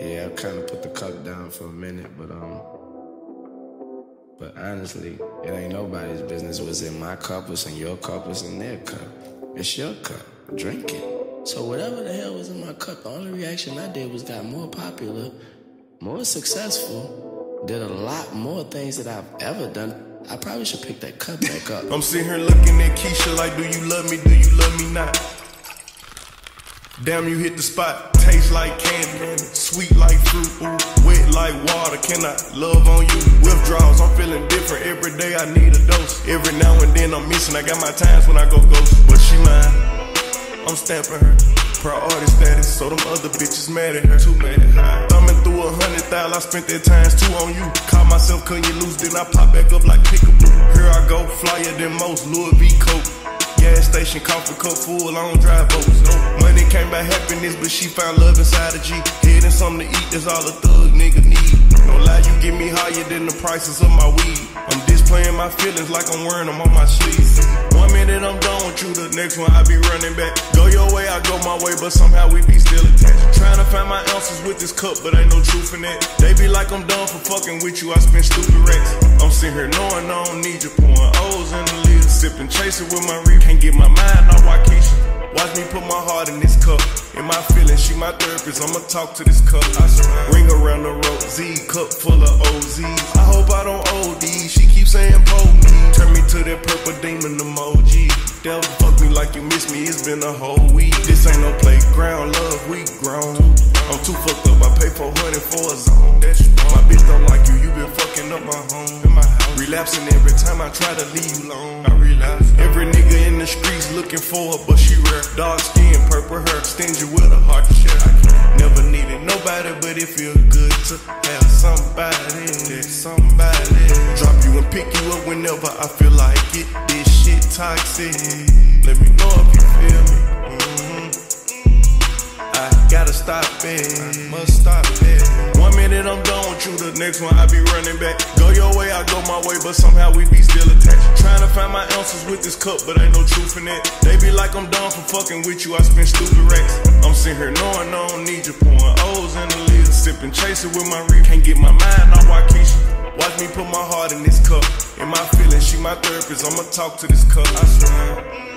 Yeah, I kind of put the cup down for a minute, but um, but honestly, it ain't nobody's business. Was in my cup, was in your cup, was in their cup. It's your cup. Drink it. So whatever the hell was in my cup, the only reaction I did was got more popular, more successful, did a lot more things that I've ever done. I probably should pick that cup back up. I'm sitting here looking at Keisha like, do you love me? Do you love me not? Damn, you hit the spot. Taste like candy, sweet like fruit, ooh, wet like water. Can I love on you? Withdrawals, I'm feeling different. Every day I need a dose. Every now and then I'm missing. I got my times when I go ghost, but she mine. I'm stamping her. Priority status, so them other bitches mad at her. Too mad. Thumbing through a hundred thousand, I spent that times two on you. Caught myself cutting you loose, then I pop back up like pickaboo. Here I go, flyer than most, Louis V. Coke. Gas station, coffee cup full, I don't drive boats. Money came by happiness, but she found love inside a G. Head and something to eat, that's all a thug nigga need. No lie, you get me higher than the prices of my weed. I'm displaying my feelings like I'm wearing them on my sleeves. One minute I'm done with you, the next one I be running back. Go your way, I go my way, but somehow we be still attached. Trying to find my answers with this cup, but ain't no truth in that. They be like I'm done for fucking with you, I spend stupid racks. I'm sitting here knowing I don't need your pouring sipping, chasing with my reef. Can't get my mind off Wockesha. Watch me put my heart in this cup. In my feelings, she my therapist. I'ma talk to this cup. I. Ring around the road, Z cup full of OZs. I hope I don't OD. She keeps saying pull me. Turn me to that purple demon emoji. It's been a whole week. This ain't no playground, love. We grown. I'm too fucked up. I pay 400 for a zone. That's my bitch don't like you. You been fucking up my home. In my house. Relapsing every time I try to leave you alone. I relapse. Every nigga in the streets looking for her, but she rare. Dark skin, purple hair, stingy with a heart to share. I never needed nobody, but it feel good to have somebody. Somebody drop you and pick you up whenever I feel like it. This shit toxic. Let me know if you feel me. Mhm. I gotta stop it. Must stop it. One minute I'm done with you, the next one I be running back. Go your way, I go my way, but somehow we be still attached. Trying to find my ounces with this cup, but ain't no truth in it. They be like I'm done for fucking with you, I spend stupid racks. I'm sitting here knowing I don't need you, pouring O's in the lid, sipping, chasing with my reef. Can't get my mind off Wockesha. Watch me put my heart in this cup. In my feelings, she my therapist, I'ma talk to this cup. I swear.